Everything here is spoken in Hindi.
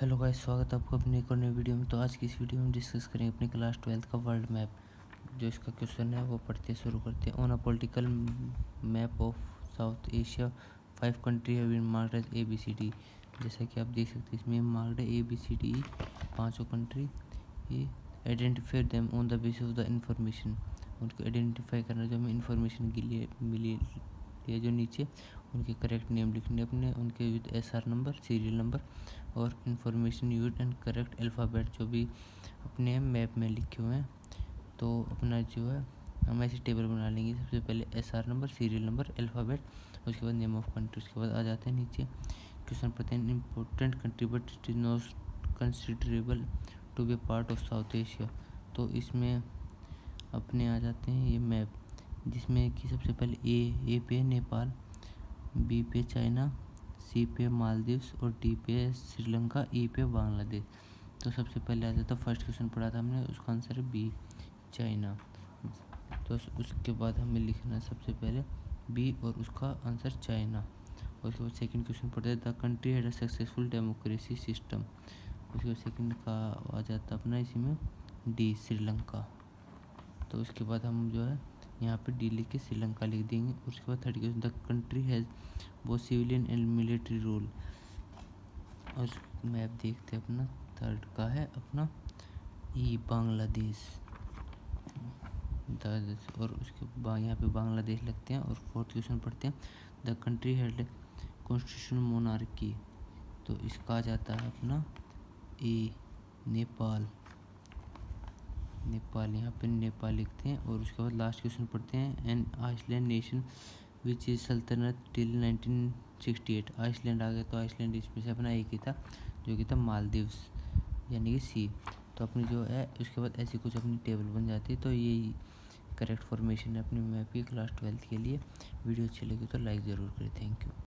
हेलो गाइस, स्वागत है आपको अपनी एक और नई वीडियो में। तो आज की इस वीडियो में डिस्कस करेंगे अपनी क्लास ट्वेल्थ का वर्ल्ड मैप, जो इसका क्वेश्चन है, वो पढ़ते शुरू करते हैं। On a political map of South Asia five country marked as A B C D जैसा कि आप देख सकते हैं, इसमें marked A B C D पाँचों कंट्री ये identify them on the basis of the information उनको आइडेंटिफाई करना, जो हमें इंफॉर्मेशन के लिए मिली है जो नीचे, उनके करेक्ट नेम लिखने अपने, उनके with S R number serial number और information use and correct alphabet जो भी अपने मैप में लिखे हुए हैं। तो अपना जो है, हम ऐसी टेबल बना लेंगे। सबसे पहले S R number serial number alphabet उसके बाद नेम ऑफ़ कंट्री उसके बाद आ जाते हैं नीचे। क्वेश्चन पढ़ते हैं। Important country but it is not considerable to be part of South Asia तो इसमें अपने आ जाते हैं ये मैप जिसमें कि सबसे पहले ए ए पे नेपाल, बी पे चाइना, सी पे मालदीव्स और डी पे श्रीलंका, ई पे बांग्लादेश। तो सबसे पहले आ जाता फ़र्स्ट क्वेश्चन पढ़ा था हमने, उसका आंसर है बी, चाइना। तो उसके बाद हमें लिखना सबसे पहले बी और उसका आंसर चाइना। और उसके बाद सेकंड क्वेश्चन पढ़ते the country had a successful democracy system उसके बाद सेकंड का आ जाता अपना, इसी में, डी, श्रीलंका। तो उसके बाद हम जो है यहाँ पे डी लिख के श्रीलंका लिख देंगे, उसके बाद third question the country has वो सिविलियन एंड मिलिट्री रूल और मैप देखते हैं अपना थर्ड का है अपना, ई बांग्लादेश। और उसके बाद यहाँ पे बांग्लादेश लगते हैं और फोर्थ क्वेश्चन पढ़ते हैं। The country had constitution monarchy तो इसका आ जाता है अपना, ए नेपाल। नेपाल, यहाँ पे नेपाल लिखते हैं और उसके बाद लास्ट क्वेश्चन पढ़ते हैं। An island nation which is sultanate till 1968 island आ गया तो आइसलैंड इसमें से अपना एक ही था, जो कि था मालदीव्स, यानी कि सी तो अपनी जो है, उसके बाद ऐसी कुछ अपनी टेबल बन जाती है तो यही करेक्ट फॉर्मेशन है अपनी मैप की क्लास ट्वेल्थ के लिए। वीडियो अच्छी लगी तो लाइक ज़रूर करें। Thank you